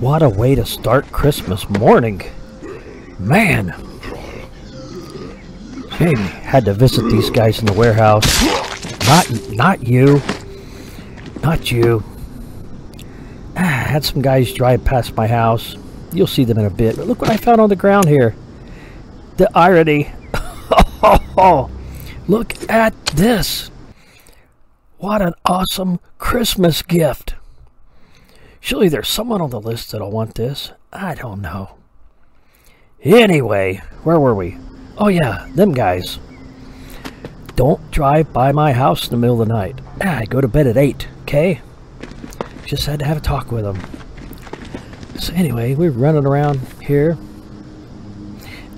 What a way to start Christmas morning. Man. Jamie had to visit these guys in the warehouse. Not not you. Not you. Ah, had some guys drive past my house. You'll see them in a bit. But look what I found on the ground here. The irony. look at this. What an awesome Christmas gift. Surely there's someone on the list that'll want this. I don't know. Anyway, where were we? Oh yeah, them guys. Don't drive by my house in the middle of the night. Ah, I go to bed at 8, okay? Just had to have a talk with them. So anyway, we're running around here.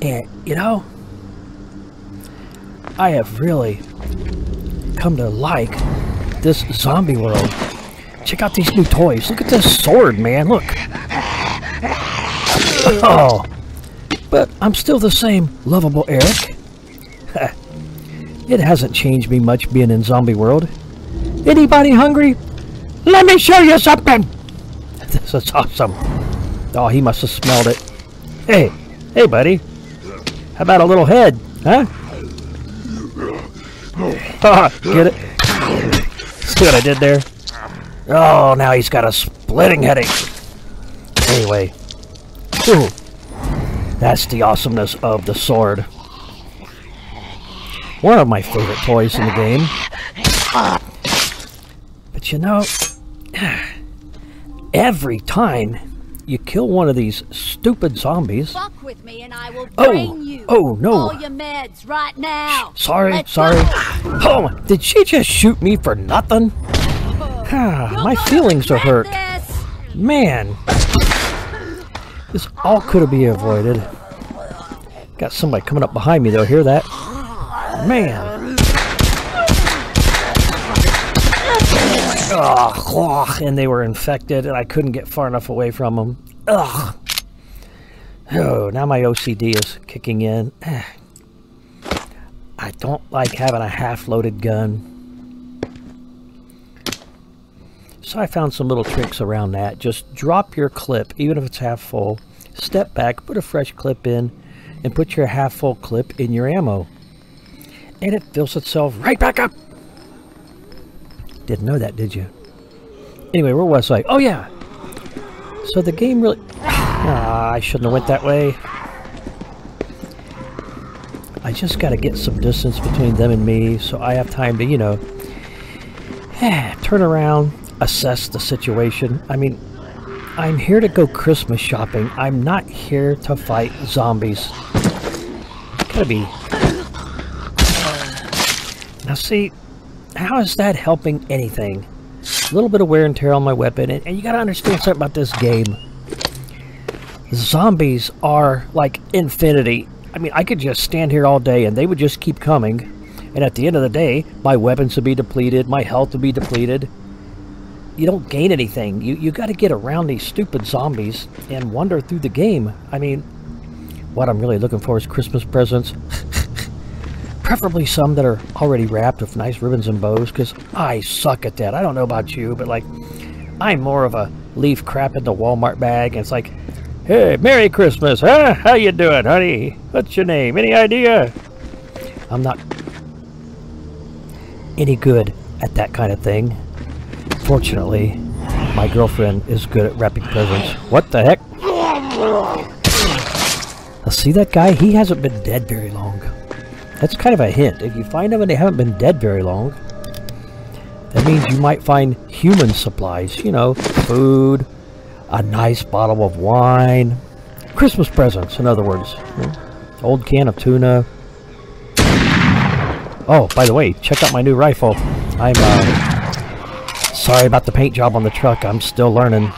And, you know, I have really come to like this zombie world. Check out these new toys. Look at this sword, man. Look. Oh. But I'm still the same lovable Eric. it hasn't changed me much being in zombie world. Anybody hungry? Let me show you something. This is awesome. Oh, he must have smelled it. Hey, hey, buddy. How about a little head, huh? Get it? See what I did there? Oh, now he's got a splitting headache. Anyway. Ooh. That's the awesomeness of the sword. One of my favorite toys in the game. But you know, every time you kill one of these stupid zombies. Fuck with me and I will Oh, you. oh, no. All your meds right now. Sorry, Let's sorry. go. Oh, did she just shoot me for nothing? Ah, my feelings are hurt. Man, this all could have been avoided. Got somebody coming up behind me though. Hear that? Man. Ugh, and they were infected, and I couldn't get far enough away from them. Ugh. Oh, now my OCD is kicking in. I don't like having a half-loaded gun. So I found some little tricks around that. Just drop your clip, even if it's half full. Step back, put a fresh clip in, and put your half full clip in your ammo. And it fills itself right back up. Didn't know that, did you? Anyway, where was I? Oh yeah. So the game really. Ah, I shouldn't have went that way. I just got to get some distance between them and me, so I have time to, you know, turn around, assess the situation. I mean, I'm here to go Christmas shopping. I'm not here to fight zombies. Gotta be. Uh, now, see, how is that helping anything? A little bit of wear and tear on my weapon, and, and you gotta understand something about this game. Zombies are like infinity. I mean, I could just stand here all day and they would just keep coming. And at the end of the day, my weapons would be depleted, my health would be depleted. You don't gain anything. You you got to get around these stupid zombies and wander through the game. I mean, what I'm really looking for is Christmas presents. Preferably some that are already wrapped with nice ribbons and bows, because I suck at that. I don't know about you, but like, I'm more of a leave crap in the Walmart bag, and it's like, hey, Merry Christmas, huh? How you doing, honey? What's your name? Any idea? I'm not any good at that kind of thing. Fortunately, my girlfriend is good at wrapping presents. What the heck? Now, see that guy? He hasn't been dead very long. That's kind of a hint. If you find them and they haven't been dead very long, that means you might find human supplies. You know, food, a nice bottle of wine, Christmas presents, in other words. Old can of tuna. Oh, by the way, check out my new rifle. I'm, uh, sorry about the paint job on the truck. I'm still learning.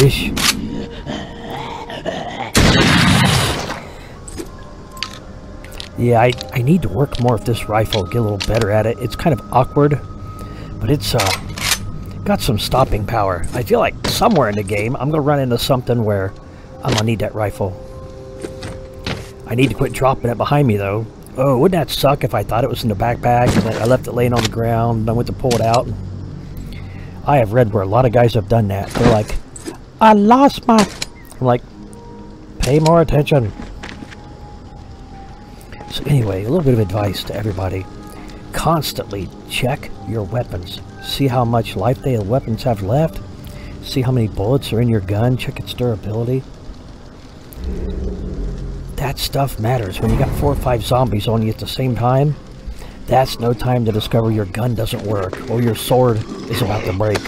Ish. Yeah, I, I need to work more with this rifle, get a little better at it. It's kind of awkward, but it's uh, got some stopping power. I feel like somewhere in the game, I'm going to run into something where I'm going to need that rifle. I need to quit dropping it behind me, though. Oh, wouldn't that suck if I thought it was in the backpack and I left it laying on the ground and I went to pull it out? I have read where a lot of guys have done that. They're like, I lost my. I'm like, pay more attention. So, anyway, a little bit of advice to everybody constantly check your weapons. See how much life the weapons have left. See how many bullets are in your gun. Check its durability. That stuff matters. When you got four or five zombies on you at the same time, that's no time to discover your gun doesn't work or your sword is about to break.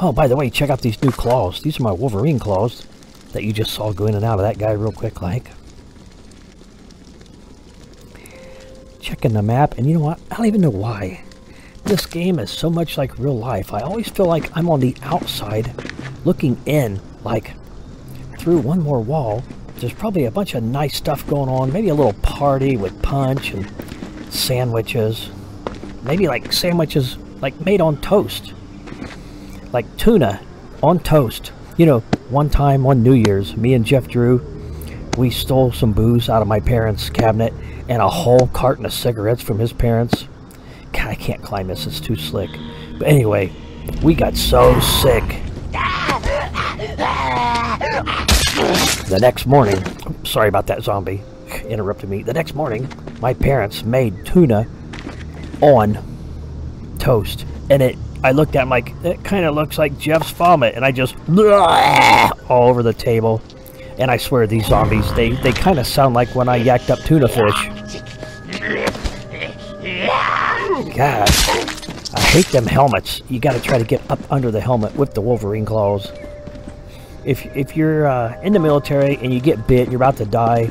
Oh, by the way, check out these new claws. These are my Wolverine claws that you just saw go in and out of that guy real quick like. Checking the map, and you know what? I don't even know why. This game is so much like real life. I always feel like I'm on the outside looking in, like through one more wall. There's probably a bunch of nice stuff going on. Maybe a little party with punch and sandwiches. Maybe like sandwiches like made on toast. Like tuna on toast. You know, one time on New Year's, me and Jeff Drew, we stole some booze out of my parents' cabinet and a whole carton of cigarettes from his parents. God, I can't climb this, it's too slick. But anyway, we got so sick. The next morning, sorry about that zombie, interrupted me. The next morning, my parents made tuna on toast. And it, I looked at him like, it kind of looks like Jeff's vomit. And I just, all over the table. And I swear these zombies, they, they kind of sound like when I yacked up tuna fish. God, I hate them helmets. You got to try to get up under the helmet with the Wolverine claws. If, if you're uh, in the military and you get bit, you're about to die,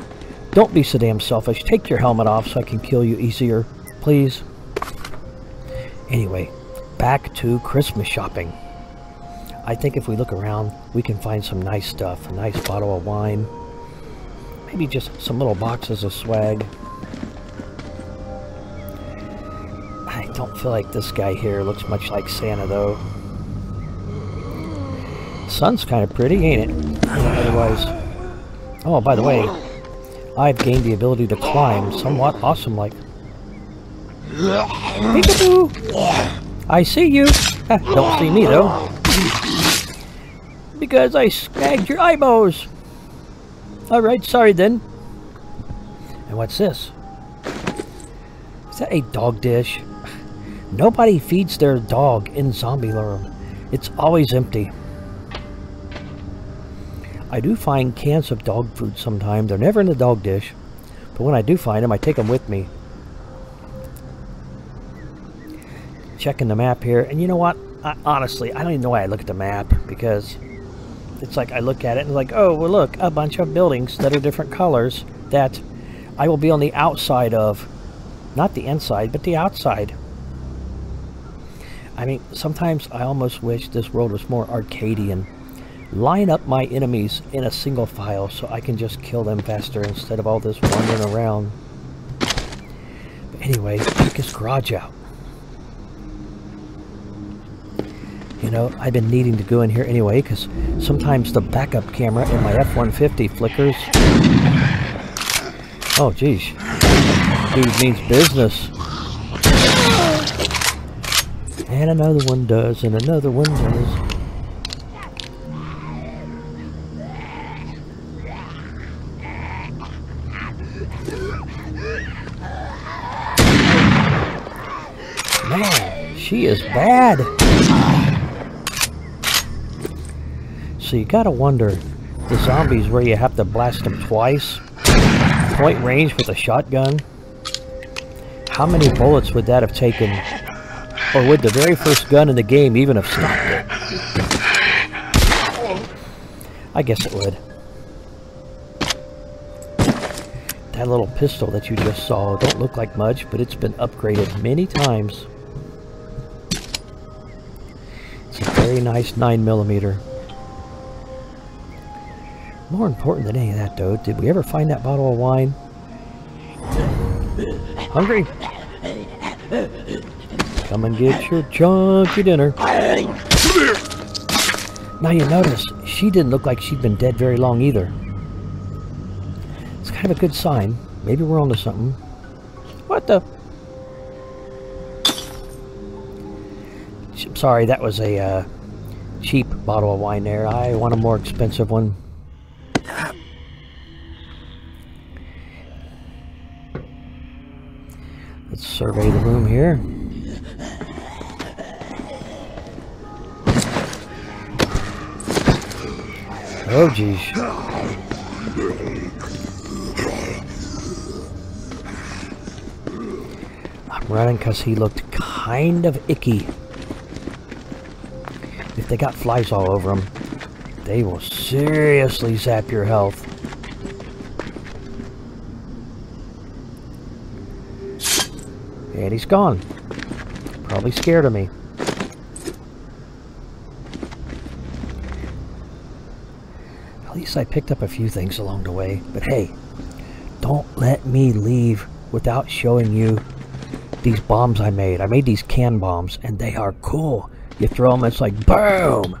don't be so damn selfish. Take your helmet off so I can kill you easier, please. Anyway, back to Christmas shopping. I think if we look around, we can find some nice stuff. A nice bottle of wine. Maybe just some little boxes of swag. I don't feel like this guy here looks much like Santa, though. Sun's kind of pretty, ain't it? Otherwise... Oh, by the way, I've gained the ability to climb somewhat awesome-like. Peekaboo! I see you! Eh, don't see me, though. Because I snagged your eyeballs! Alright, sorry then. And what's this? Is that a dog dish? Nobody feeds their dog in Zombie Zombieland. It's always empty. I do find cans of dog food sometimes. They're never in the dog dish. But when I do find them, I take them with me. Checking the map here. And you know what? I, honestly, I don't even know why I look at the map. Because it's like I look at it and like, oh, well look, a bunch of buildings that are different colors that I will be on the outside of. Not the inside, but the outside. I mean, sometimes I almost wish this world was more Arcadian. Line up my enemies in a single file so I can just kill them faster instead of all this wandering around. But anyway, check his garage out. You know, I've been needing to go in here anyway because sometimes the backup camera in my F-150 flickers. Oh, geez. Dude means business. And another one does, and another one does. Is bad. So you gotta wonder, the zombies where you have to blast them twice, point range with a shotgun, how many bullets would that have taken? Or would the very first gun in the game even have stopped it? I guess it would. That little pistol that you just saw don't look like much, but it's been upgraded many times. Very nice 9mm. More important than any of that, though, did we ever find that bottle of wine? Hungry? Come and get your chunky dinner. Now you notice, she didn't look like she'd been dead very long either. It's kind of a good sign. Maybe we're onto something. What the? Sorry, that was a uh, cheap bottle of wine there. I want a more expensive one. Let's survey the room here. Oh, geez. I'm running because he looked kind of icky. If they got flies all over them, they will seriously zap your health. And he's gone. Probably scared of me. At least I picked up a few things along the way. But hey, don't let me leave without showing you these bombs I made. I made these can bombs, and they are cool. You throw them, it's like boom.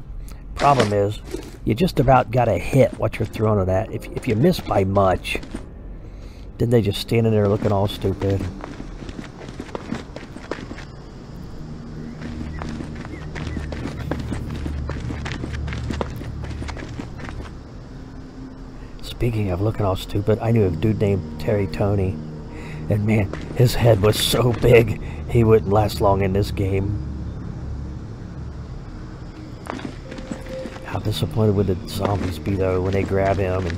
Problem is, you just about got to hit what you're throwing it at. If, if you miss by much, then they just standing there looking all stupid. Speaking of looking all stupid, I knew a dude named Terry Tony. And man, his head was so big, he wouldn't last long in this game. Disappointed with the zombies be though when they grab him and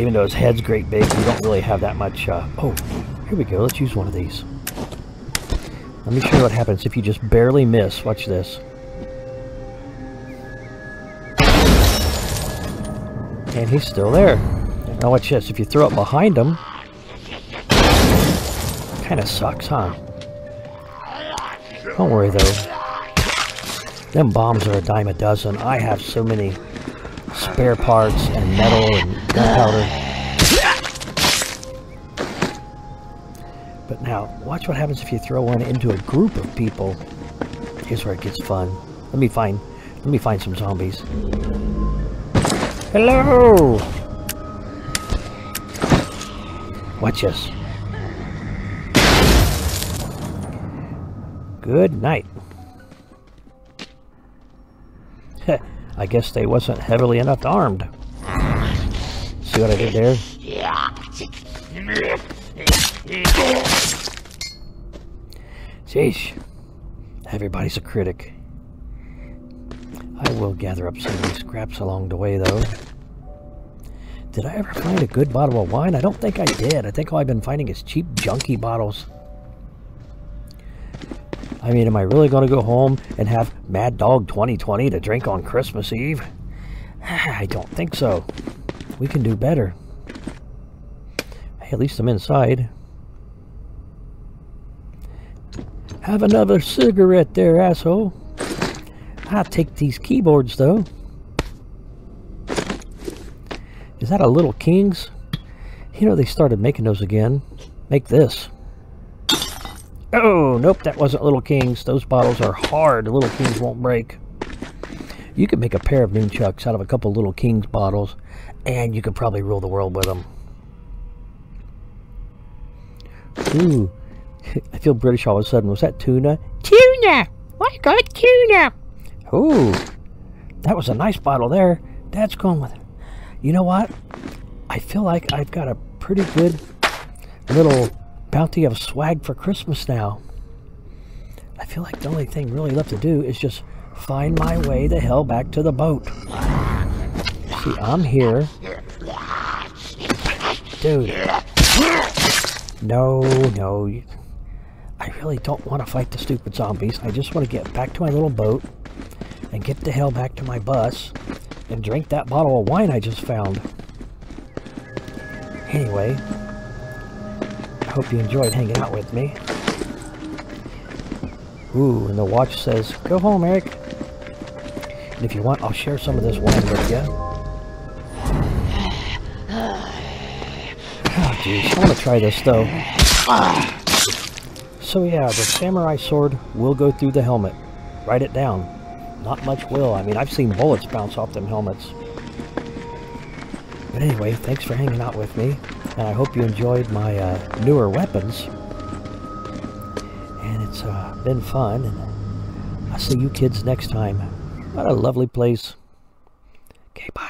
even though his head's great big, we don't really have that much, uh, oh, here we go, let's use one of these. Let me show you what happens if you just barely miss, watch this. And he's still there. Now watch this, if you throw it behind him, Kinda sucks, huh? Don't worry though. Them bombs are a dime a dozen. I have so many spare parts and metal and gunpowder. But now, watch what happens if you throw one into a group of people. Here's where it gets fun. Let me find let me find some zombies. Hello! Watch this. Good night. I guess they wasn't heavily enough armed. See what I did there? Sheesh. Everybody's a critic. I will gather up some of these scraps along the way, though. Did I ever find a good bottle of wine? I don't think I did. I think all I've been finding is cheap, junky bottles. I mean, am I really going to go home and have Mad Dog 2020 to drink on Christmas Eve? I don't think so. We can do better. Hey, at least I'm inside. Have another cigarette there, asshole. I'll take these keyboards, though. Is that a Little Kings? You know, they started making those again. Make this. Oh, nope, that wasn't Little Kings. Those bottles are hard. Little Kings won't break. You could make a pair of Nunchucks out of a couple Little Kings bottles, and you could probably rule the world with them. Ooh, I feel British all of a sudden. Was that tuna? Tuna! I got tuna! Ooh, that was a nice bottle there. Dad's going with it. You know what? I feel like I've got a pretty good little bounty of swag for Christmas now. I feel like the only thing really left to do is just find my way the hell back to the boat. See, I'm here. Dude. No, no. I really don't want to fight the stupid zombies. I just want to get back to my little boat and get the hell back to my bus and drink that bottle of wine I just found. Anyway, hope you enjoyed hanging out with me. Ooh, and the watch says, go home, Eric. And if you want, I'll share some of this wine with you. Oh, geez, I want to try this, though. So yeah, the samurai sword will go through the helmet. Write it down. Not much will. I mean, I've seen bullets bounce off them helmets. But anyway, thanks for hanging out with me and I hope you enjoyed my uh, newer weapons. And it's uh, been fun, and I'll see you kids next time. What a lovely place. Okay, bye.